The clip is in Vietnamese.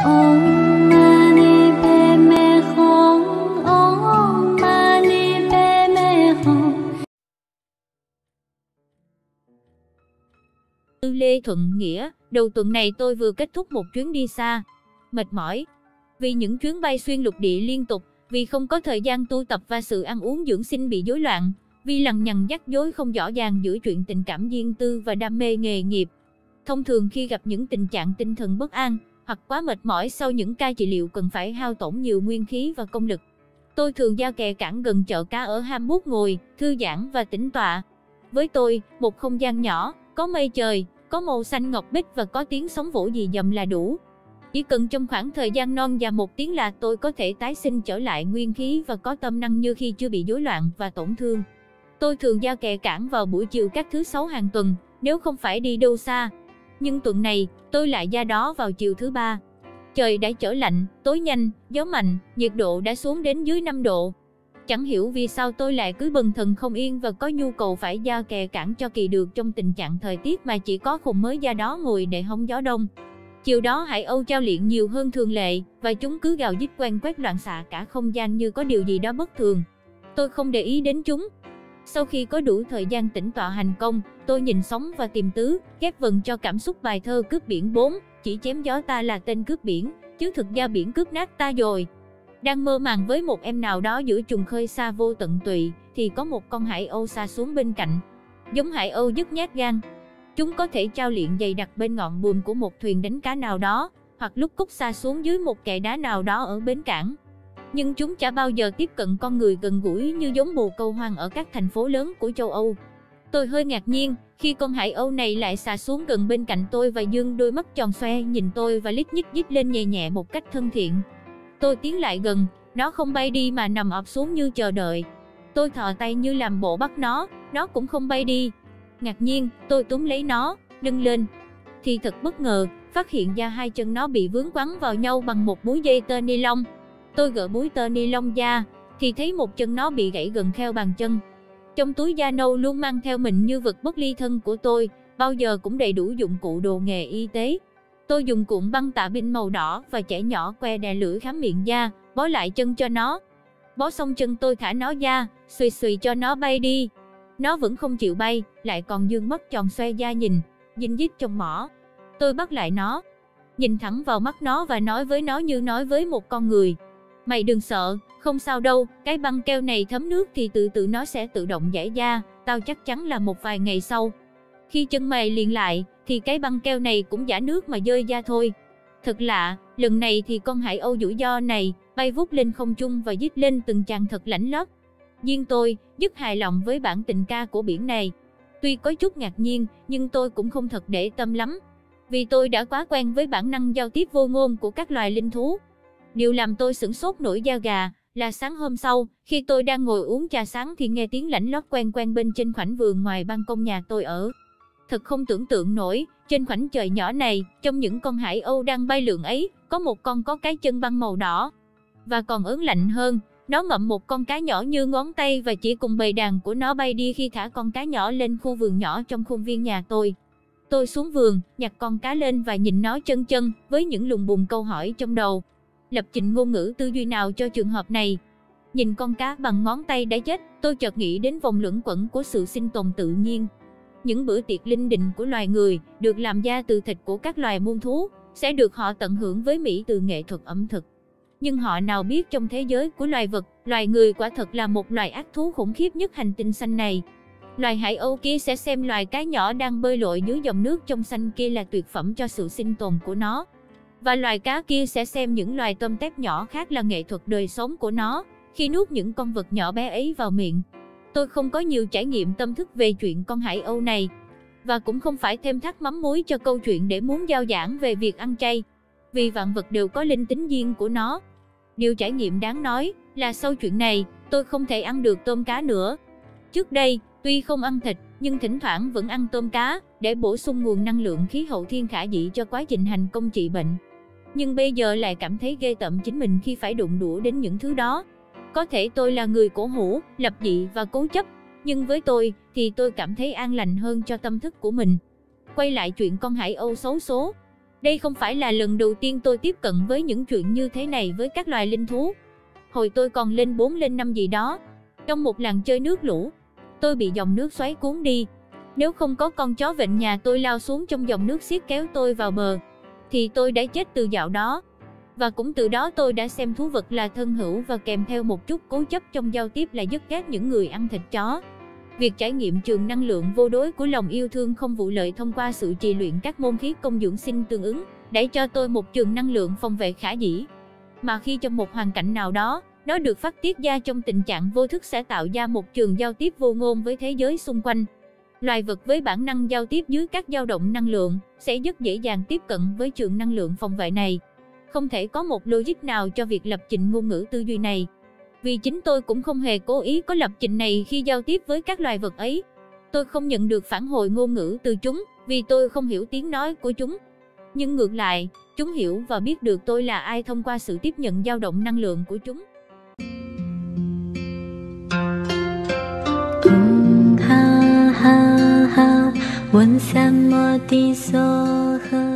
Tư Lê Thuận Nghĩa, đầu tuần này tôi vừa kết thúc một chuyến đi xa. Mệt mỏi. Vì những chuyến bay xuyên lục địa liên tục, vì không có thời gian tu tập và sự ăn uống dưỡng sinh bị rối loạn, vì lằng nhằng dắt dối không rõ ràng giữa chuyện tình cảm riêng tư và đam mê nghề nghiệp. Thông thường khi gặp những tình trạng tinh thần bất an, hoặc quá mệt mỏi sau những ca trị liệu cần phải hao tổn nhiều nguyên khí và công lực. Tôi thường ra kè cảng gần chợ cá ở Hamburg ngồi, thư giãn và tĩnh tọa. Với tôi, một không gian nhỏ, có mây trời, có màu xanh ngọc bích và có tiếng sóng vỗ gì dầm là đủ. Chỉ cần trong khoảng thời gian non và một tiếng là tôi có thể tái sinh trở lại nguyên khí và có tâm năng như khi chưa bị rối loạn và tổn thương. Tôi thường ra kè cảng vào buổi chiều các thứ sáu hàng tuần, nếu không phải đi đâu xa. Nhưng tuần này, tôi lại ra đó vào chiều thứ ba. Trời đã trở lạnh, tối nhanh, gió mạnh, nhiệt độ đã xuống đến dưới 5 độ. Chẳng hiểu vì sao tôi lại cứ bần thần không yên và có nhu cầu phải ra kè cản cho kỳ được trong tình trạng thời tiết mà chỉ có khùng mới ra đó ngồi để hóng gió đông. Chiều đó Hải Âu trao luyện nhiều hơn thường lệ, và chúng cứ gào dít quen quét loạn xạ cả không gian như có điều gì đó bất thường. Tôi không để ý đến chúng. Sau khi có đủ thời gian tĩnh tọa hành công, tôi nhìn sóng và tìm tứ, ghép vần cho cảm xúc bài thơ cướp biển 4, chỉ chém gió ta là tên cướp biển, chứ thực ra biển cướp nát ta rồi. Đang mơ màng với một em nào đó giữa trùng khơi xa vô tận tụy, thì có một con hải âu xa xuống bên cạnh. Giống hải âu dứt nhát gan. Chúng có thể trao luyện dày đặc bên ngọn buồm của một thuyền đánh cá nào đó, hoặc lúc cúc xa xuống dưới một kệ đá nào đó ở bến cảng. Nhưng chúng chả bao giờ tiếp cận con người gần gũi như giống bồ câu hoang ở các thành phố lớn của châu Âu. Tôi hơi ngạc nhiên khi con hải âu này lại xà xuống gần bên cạnh tôi và dương đôi mắt tròn xoe nhìn tôi và lít nhít dít lên nhẹ nhẹ một cách thân thiện. Tôi tiến lại gần, nó không bay đi mà nằm ập xuống như chờ đợi. Tôi thò tay như làm bộ bắt nó, nó cũng không bay đi. Ngạc nhiên, tôi túm lấy nó, nâng lên. Thì thật bất ngờ, phát hiện ra hai chân nó bị vướng quắn vào nhau bằng một búi dây tơ ni lông. Tôi gỡ búi tơ ni lông ra, thì thấy một chân nó bị gãy gần kheo bàn chân. Trong túi da nâu luôn mang theo mình như vật bất ly thân của tôi, bao giờ cũng đầy đủ dụng cụ đồ nghề y tế. Tôi dùng cuộn băng tạ binh màu đỏ và chẻ nhỏ que đè lưỡi khám miệng da, bó lại chân cho nó. Bó xong chân tôi thả nó ra, xùy xùy cho nó bay đi. Nó vẫn không chịu bay, lại còn dương mắt tròn xoe da nhìn, dinh dít trong mỏ. Tôi bắt lại nó, nhìn thẳng vào mắt nó và nói với nó như nói với một con người. Mày đừng sợ, không sao đâu, cái băng keo này thấm nước thì tự tự nó sẽ tự động giải ra, tao chắc chắn là một vài ngày sau. Khi chân mày liền lại, thì cái băng keo này cũng giả nước mà rơi ra thôi. Thật lạ, lần này thì con hải âu rủi ro này, bay vút lên không trung và dít lên từng chàng thật lãnh lót. Riêng tôi, rất hài lòng với bản tình ca của biển này. Tuy có chút ngạc nhiên, nhưng tôi cũng không thật để tâm lắm. Vì tôi đã quá quen với bản năng giao tiếp vô ngôn của các loài linh thú. Điều làm tôi sửng sốt nổi da gà, là sáng hôm sau, khi tôi đang ngồi uống trà sáng thì nghe tiếng lãnh lót quen quen bên trên khoảnh vườn ngoài ban công nhà tôi ở. Thật không tưởng tượng nổi, trên khoảnh trời nhỏ này, trong những con hải âu đang bay lượn ấy, có một con có cái chân băng màu đỏ. Và còn ớn lạnh hơn, nó ngậm một con cá nhỏ như ngón tay và chỉ cùng bầy đàn của nó bay đi khi thả con cá nhỏ lên khu vườn nhỏ trong khuôn viên nhà tôi. Tôi xuống vườn, nhặt con cá lên và nhìn nó chân chân, với những lùng bùng câu hỏi trong đầu. Lập trình ngôn ngữ tư duy nào cho trường hợp này? Nhìn con cá bằng ngón tay đã chết, tôi chợt nghĩ đến vòng luẩn quẩn của sự sinh tồn tự nhiên. Những bữa tiệc linh đình của loài người, được làm ra từ thịt của các loài muôn thú, sẽ được họ tận hưởng với Mỹ từ nghệ thuật ẩm thực. Nhưng họ nào biết trong thế giới của loài vật, loài người quả thật là một loài ác thú khủng khiếp nhất hành tinh xanh này. Loài hải âu kia sẽ xem loài cá nhỏ đang bơi lội dưới dòng nước trong xanh kia là tuyệt phẩm cho sự sinh tồn của nó. Và loài cá kia sẽ xem những loài tôm tép nhỏ khác là nghệ thuật đời sống của nó, khi nuốt những con vật nhỏ bé ấy vào miệng. Tôi không có nhiều trải nghiệm tâm thức về chuyện con hải âu này, và cũng không phải thêm thắt mắm muối cho câu chuyện để muốn giao giảng về việc ăn chay, vì vạn vật đều có linh tính riêng của nó. Điều trải nghiệm đáng nói là sau chuyện này, tôi không thể ăn được tôm cá nữa. Trước đây, tuy không ăn thịt, nhưng thỉnh thoảng vẫn ăn tôm cá để bổ sung nguồn năng lượng khí hậu thiên khả dĩ cho quá trình hành công trị bệnh. Nhưng bây giờ lại cảm thấy ghê tởm chính mình khi phải đụng đũa đến những thứ đó. Có thể tôi là người cổ hủ, lập dị và cố chấp, nhưng với tôi thì tôi cảm thấy an lành hơn cho tâm thức của mình. Quay lại chuyện con hải âu xấu số. Đây không phải là lần đầu tiên tôi tiếp cận với những chuyện như thế này với các loài linh thú. Hồi tôi còn lên 4 lên 5 gì đó, trong một làng chơi nước lũ, tôi bị dòng nước xoáy cuốn đi. Nếu không có con chó vịnh nhà tôi lao xuống trong dòng nước xiết kéo tôi vào bờ, thì tôi đã chết từ dạo đó. Và cũng từ đó tôi đã xem thú vật là thân hữu và kèm theo một chút cố chấp trong giao tiếp là dứt ghét những người ăn thịt chó. Việc trải nghiệm trường năng lượng vô đối của lòng yêu thương không vụ lợi thông qua sự trì luyện các môn khí công dưỡng sinh tương ứng, để cho tôi một trường năng lượng phòng vệ khả dĩ. Mà khi trong một hoàn cảnh nào đó, nó được phát tiết ra trong tình trạng vô thức sẽ tạo ra một trường giao tiếp vô ngôn với thế giới xung quanh. Loài vật với bản năng giao tiếp dưới các dao động năng lượng sẽ rất dễ dàng tiếp cận với trường năng lượng phòng vệ này. Không thể có một logic nào cho việc lập trình ngôn ngữ tư duy này. Vì chính tôi cũng không hề cố ý có lập trình này khi giao tiếp với các loài vật ấy. Tôi không nhận được phản hồi ngôn ngữ từ chúng vì tôi không hiểu tiếng nói của chúng. Nhưng ngược lại, chúng hiểu và biết được tôi là ai thông qua sự tiếp nhận dao động năng lượng của chúng. 问什么的所和？